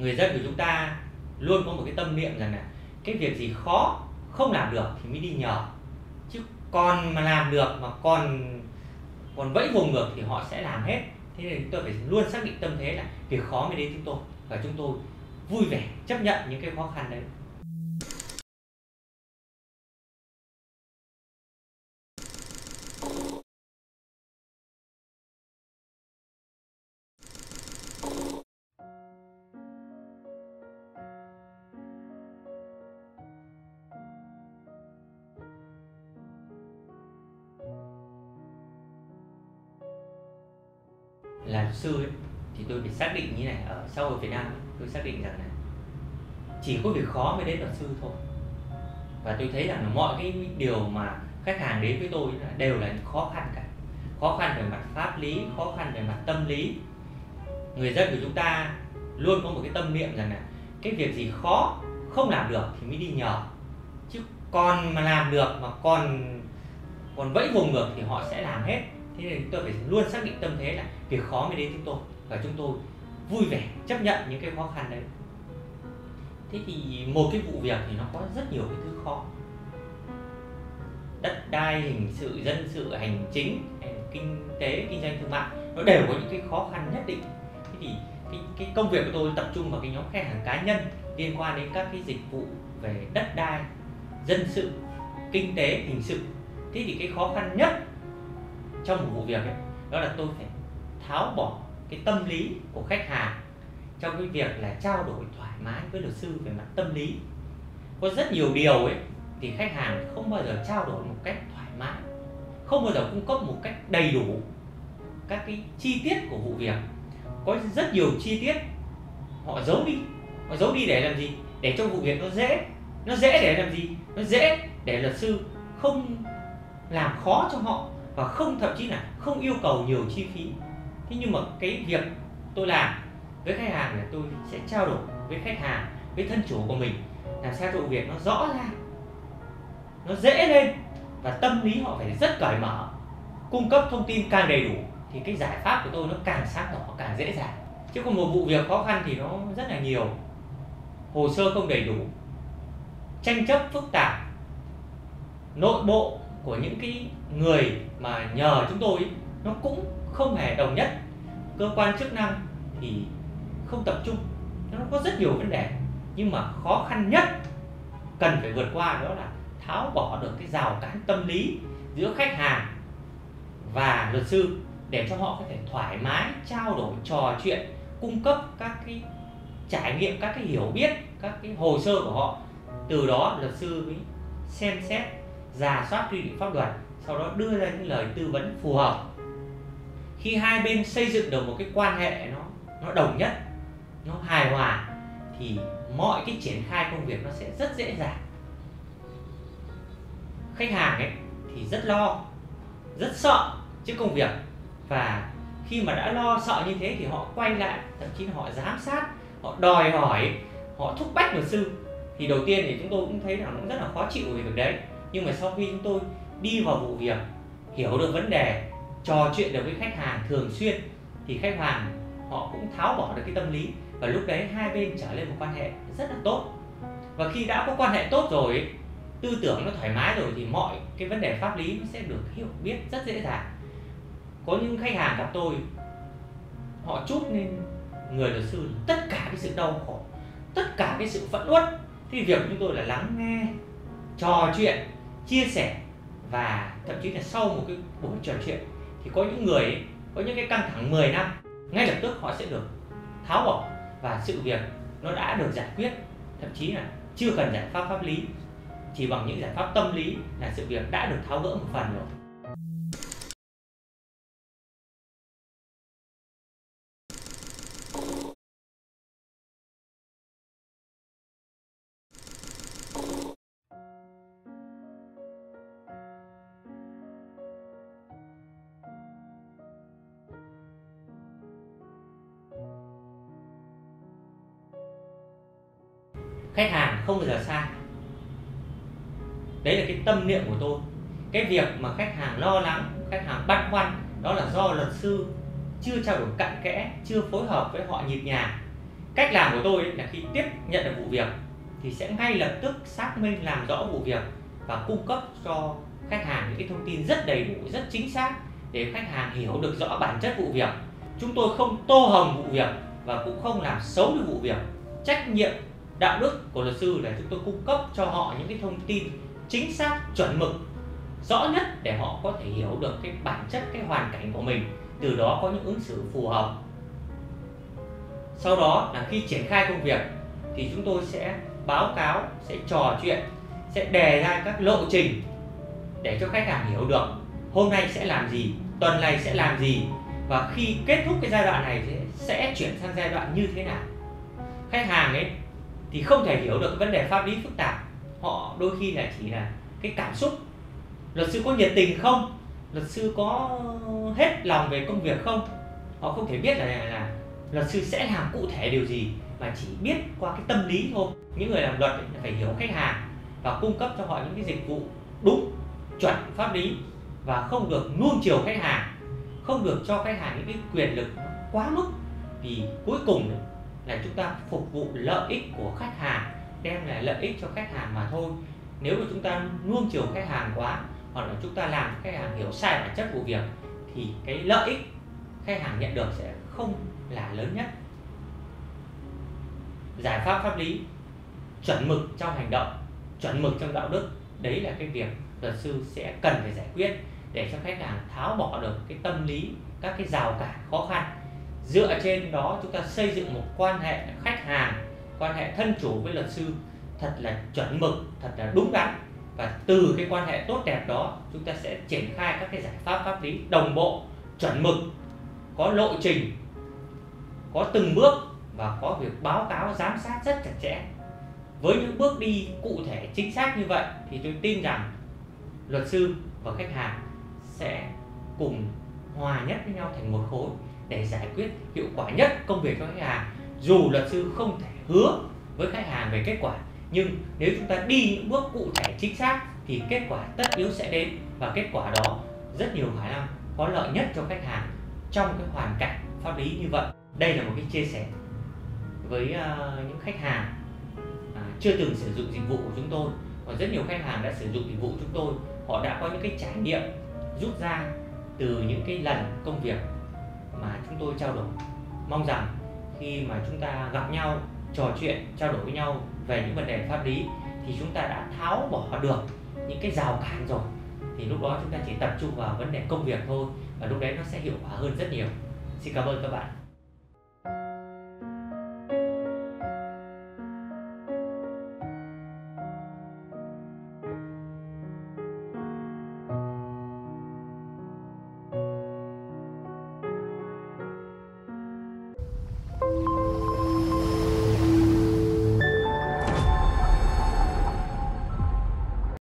người dân của chúng ta luôn có một cái tâm niệm rằng là cái việc gì khó không làm được thì mới đi nhờ. Chứ còn mà làm được mà còn còn vẫy vùng được thì họ sẽ làm hết. Thế nên chúng tôi phải luôn xác định tâm thế là việc khó mới đến chúng tôi. Và chúng tôi vui vẻ chấp nhận những cái khó khăn đấy. Là luật sư ấy, thì tôi phải xác định như này ở xã hội Việt Nam ấy, tôi xác định rằng là chỉ có việc khó mới đến luật sư thôi. Và tôi thấy rằng là mọi cái điều mà khách hàng đến với tôi đều là khó khăn cả. Khó khăn về mặt pháp lý khó khăn về mặt tâm lý. Người dân của chúng ta luôn có một cái tâm niệm rằng là cái việc gì khó không làm được thì mới đi nhờ. Chứ còn mà làm được mà còn còn vẫy vùng được thì họ sẽ làm hết thế nên tôi phải luôn xác định tâm thế là việc khó mới đến chúng tôi và chúng tôi vui vẻ chấp nhận những cái khó khăn đấy. Thế thì một cái vụ việc thì nó có rất nhiều cái thứ khó. Đất đai hình sự dân sự hành chính kinh tế kinh doanh thương mại nó đều có những cái khó khăn nhất định. Thế thì cái, cái công việc của tôi tập trung vào cái nhóm khách hàng cá nhân liên quan đến các cái dịch vụ về đất đai dân sự kinh tế hình sự. Thế thì cái khó khăn nhất trong một vụ việc ấy, đó là tôi phải tháo bỏ cái tâm lý của khách hàng trong cái việc là trao đổi thoải mái với luật sư về mặt tâm lý. Có rất nhiều điều ấy thì khách hàng không bao giờ trao đổi một cách thoải mái không bao giờ cung cấp một cách đầy đủ các cái chi tiết của vụ việc. Có rất nhiều chi tiết họ giấu đi họ giấu đi để làm gì? Để cho vụ việc nó dễ nó dễ để làm gì? Nó dễ để luật sư không làm khó cho họ và không, thậm chí là không yêu cầu nhiều chi phí. Thế nhưng mà cái việc tôi làm với khách hàng là tôi sẽ trao đổi với khách hàng, với thân chủ của mình. Làm sao cho việc nó rõ ra, nó dễ lên và tâm lý họ phải rất cởi mở. Cung cấp thông tin càng đầy đủ thì cái giải pháp của tôi nó càng sáng tỏ, càng dễ dàng. Chứ còn một vụ việc khó khăn thì nó rất là nhiều. Hồ sơ không đầy đủ, tranh chấp phức tạp, nội bộ của những cái người mà nhờ chúng tôi nó cũng không hề đồng nhất. Cơ quan chức năng thì không tập trung, nó có rất nhiều vấn đề. Nhưng mà khó khăn nhất cần phải vượt qua đó là tháo bỏ được cái rào cản tâm lý giữa khách hàng và luật sư để cho họ có thể thoải mái trao đổi, trò chuyện, cung cấp các cái trải nghiệm, các cái hiểu biết, các cái hồ sơ của họ. Từ đó luật sư mới xem xét giả soát quy định pháp luật, sau đó đưa ra những lời tư vấn phù hợp. Khi hai bên xây dựng được một cái quan hệ nó nó đồng nhất, nó hài hòa, thì mọi cái triển khai công việc nó sẽ rất dễ dàng. Khách hàng ấy thì rất lo, rất sợ trước công việc, và khi mà đã lo sợ như thế thì họ quay lại, thậm chí là họ giám sát, họ đòi hỏi, họ thúc bách luật sư. Thì đầu tiên thì chúng tôi cũng thấy là nó rất là khó chịu về việc đấy nhưng mà sau khi chúng tôi đi vào vụ việc, hiểu được vấn đề, trò chuyện được với khách hàng thường xuyên, thì khách hàng họ cũng tháo bỏ được cái tâm lý. Và lúc đấy hai bên trở lên một quan hệ rất là tốt. Và khi đã có quan hệ tốt rồi tư tưởng nó thoải mái rồi thì mọi cái vấn đề pháp lý nó sẽ được hiểu biết rất dễ dàng. Có những khách hàng gặp tôi, họ chút lên người luật sư tất cả cái sự đau khổ, tất cả cái sự phẫn uất. Thì việc chúng tôi là lắng nghe, trò chuyện chia sẻ và thậm chí là sau một cái buổi trò chuyện thì có những người ấy, có những cái căng thẳng 10 năm ngay lập tức họ sẽ được tháo bỏ và sự việc nó đã được giải quyết thậm chí là chưa cần giải pháp pháp lý chỉ bằng những giải pháp tâm lý là sự việc đã được tháo gỡ một phần rồi. Khách hàng không bao giờ sai đấy là cái tâm niệm của tôi. Cái việc mà khách hàng lo lắng, khách hàng băn khoăn, đó là do luật sư chưa trao đổi cặn kẽ, chưa phối hợp với họ nhịp nhàng. Cách làm của tôi là khi tiếp nhận được vụ việc thì sẽ ngay lập tức xác minh làm rõ vụ việc và cung cấp cho khách hàng những cái thông tin rất đầy đủ, rất chính xác để khách hàng hiểu được rõ bản chất vụ việc. Chúng tôi không tô hồng vụ việc và cũng không làm xấu được vụ việc. Trách nhiệm đạo đức của luật sư là chúng tôi cung cấp cho họ những cái thông tin chính xác, chuẩn mực, rõ nhất để họ có thể hiểu được cái bản chất, cái hoàn cảnh của mình. Từ đó có những ứng xử phù hợp. Sau đó là khi triển khai công việc thì chúng tôi sẽ báo cáo, sẽ trò chuyện, sẽ đề ra các lộ trình để cho khách hàng hiểu được hôm nay sẽ làm gì, tuần này sẽ làm gì và khi kết thúc cái giai đoạn này sẽ chuyển sang giai đoạn như thế nào. Khách hàng ấy thì không thể hiểu được vấn đề pháp lý phức tạp. Họ đôi khi là chỉ là cái cảm xúc. Luật sư có nhiệt tình không? Luật sư có hết lòng về công việc không? Họ không thể biết là, là luật sư sẽ làm cụ thể điều gì mà chỉ biết qua cái tâm lý thôi. Những người làm luật ấy, phải hiểu khách hàng và cung cấp cho họ những cái dịch vụ đúng chuẩn pháp lý và không được nuông chiều khách hàng không được cho khách hàng những cái quyền lực quá mức. Vì cuối cùng là chúng ta phục vụ lợi ích của khách hàng, đem lại lợi ích cho khách hàng mà thôi. Nếu mà chúng ta nuông chiều khách hàng quá, hoặc là chúng ta làm khách hàng hiểu sai bản chất vụ việc, thì cái lợi ích khách hàng nhận được sẽ không là lớn nhất. Giải pháp pháp lý, chuẩn mực trong hành động, chuẩn mực trong đạo đức, đấy là cái việc luật sư sẽ cần phải giải quyết để cho khách hàng tháo bỏ được cái tâm lý, các cái rào cản khó khăn dựa trên đó chúng ta xây dựng một quan hệ khách hàng, quan hệ thân chủ với luật sư thật là chuẩn mực, thật là đúng đắn. Và từ cái quan hệ tốt đẹp đó, chúng ta sẽ triển khai các cái giải pháp pháp lý đồng bộ, chuẩn mực, có lộ trình, có từng bước và có việc báo cáo, giám sát rất chặt chẽ. Với những bước đi cụ thể, chính xác như vậy thì tôi tin rằng luật sư và khách hàng sẽ cùng hòa nhất với nhau thành một khối để giải quyết hiệu quả nhất công việc cho khách hàng. Dù luật sư không thể hứa với khách hàng về kết quả nhưng nếu chúng ta đi những bước cụ thể chính xác thì kết quả tất yếu sẽ đến và kết quả đó rất nhiều khả năng có lợi nhất cho khách hàng trong cái hoàn cảnh pháp lý như vậy. Đây là một cái chia sẻ với uh, những khách hàng uh, chưa từng sử dụng dịch vụ của chúng tôi. Và rất nhiều khách hàng đã sử dụng dịch vụ chúng tôi họ đã có những cái trải nghiệm rút ra từ những cái lần công việc mà chúng tôi trao đổi. Mong rằng khi mà chúng ta gặp nhau, trò chuyện, trao đổi với nhau về những vấn đề pháp lý thì chúng ta đã tháo bỏ được những cái rào cản rồi. Thì lúc đó chúng ta chỉ tập trung vào vấn đề công việc thôi và lúc đấy nó sẽ hiệu quả hơn rất nhiều. Xin cảm ơn các bạn.